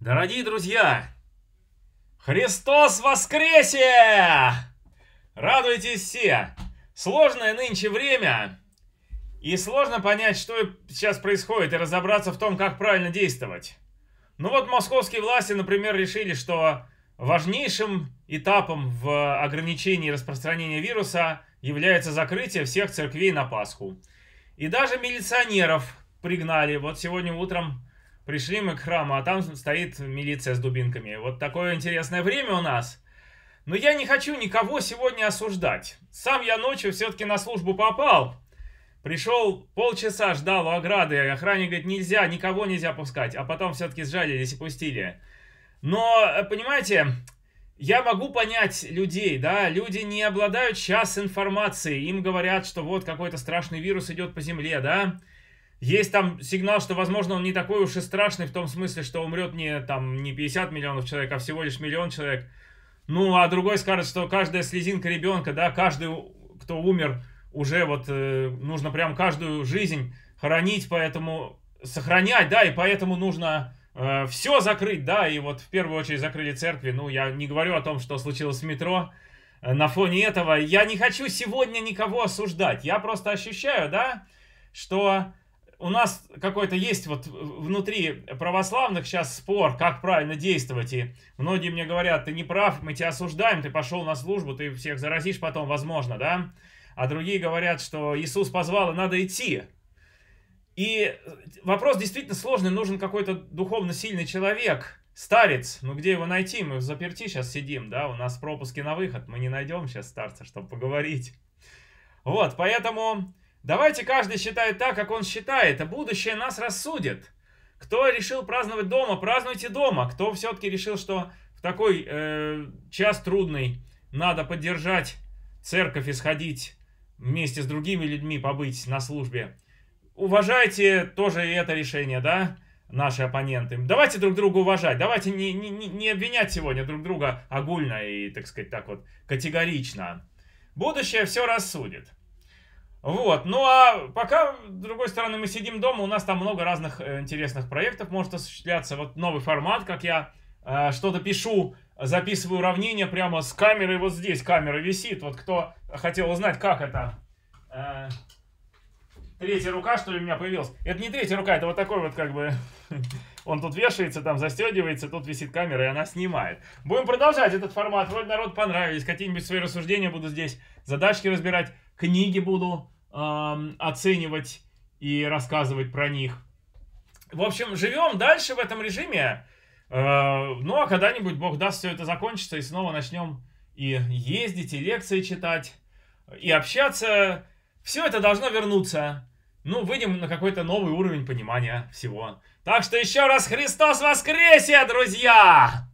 Дорогие друзья, Христос воскресе! Радуйтесь все! Сложное нынче время, и сложно понять, что сейчас происходит, и разобраться в том, как правильно действовать. Ну вот московские власти, например, решили, что важнейшим этапом в ограничении распространения вируса является закрытие всех церквей на Пасху. И даже милиционеров пригнали. Вот сегодня утром Пришли мы к храму, а там стоит милиция с дубинками. Вот такое интересное время у нас. Но я не хочу никого сегодня осуждать. Сам я ночью все-таки на службу попал. Пришел, полчаса ждал у ограды, охранник говорит, нельзя, никого нельзя пускать. А потом все-таки сжалились и пустили. Но, э, понимаете, я могу понять людей, да, люди не обладают сейчас информацией, им говорят, что вот какой-то страшный вирус идет по земле, да, есть там сигнал, что, возможно, он не такой уж и страшный в том смысле, что умрет не, там, не 50 миллионов человек, а всего лишь миллион человек. Ну, а другой скажет, что каждая слезинка ребенка, да, каждый, кто умер, уже вот э, нужно прям каждую жизнь хоронить, поэтому сохранять, да, и поэтому нужно э, все закрыть, да, и вот в первую очередь закрыли церкви. Ну, я не говорю о том, что случилось в метро. Э, на фоне этого я не хочу сегодня никого осуждать. Я просто ощущаю, да, что у нас какой-то есть вот внутри православных сейчас спор, как правильно действовать. И многие мне говорят, ты не прав, мы тебя осуждаем, ты пошел на службу, ты всех заразишь потом, возможно, да? А другие говорят, что Иисус позвал, и надо идти. И вопрос действительно сложный, нужен какой-то духовно сильный человек, старец. Ну где его найти? Мы в заперти сейчас сидим, да? У нас пропуски на выход, мы не найдем сейчас старца, чтобы поговорить. Вот, поэтому Давайте каждый считает так, как он считает, а будущее нас рассудит. Кто решил праздновать дома, празднуйте дома. Кто все-таки решил, что в такой э, час трудный надо поддержать церковь и сходить вместе с другими людьми побыть на службе. Уважайте тоже и это решение, да, наши оппоненты. Давайте друг друга уважать, давайте не, не, не обвинять сегодня друг друга огульно и, так сказать, так вот категорично. Будущее все рассудит. Вот, ну а пока, с другой стороны, мы сидим дома, у нас там много разных э, интересных проектов может осуществляться. Вот новый формат, как я э, что-то пишу, записываю уравнение прямо с камерой, вот здесь камера висит. Вот кто хотел узнать, как это... Э, третья рука, что ли, у меня появилась. Это не третья рука, это вот такой вот как бы... Он тут вешается, там застегивается, тут висит камера, и она снимает. Будем продолжать этот формат. Вроде народ понравились. Какие-нибудь свои рассуждения буду здесь, задачки разбирать книги буду оценивать и рассказывать про них. В общем, живем дальше в этом режиме. Э, ну, а когда-нибудь, бог даст, все это закончится, и снова начнем и ездить, и лекции читать, и общаться. Все это должно вернуться. Ну, выйдем на какой-то новый уровень понимания всего. Так что еще раз Христос воскресе, друзья!